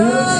Deus.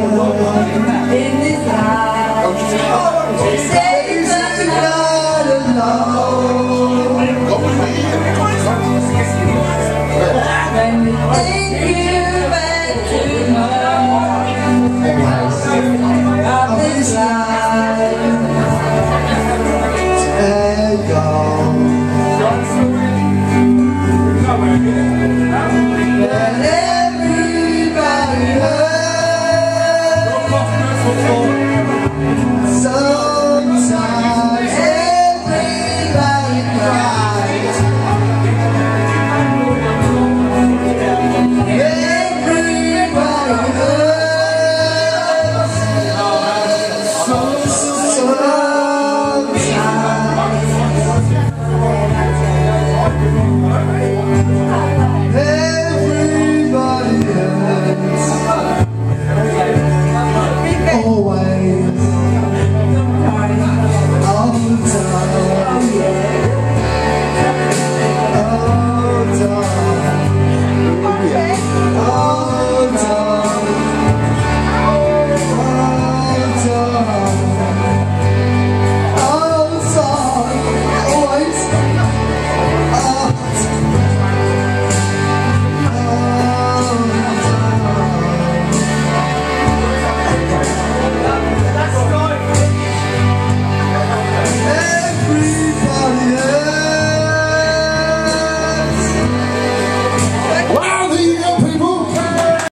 in this house. Alone. You Yeah. for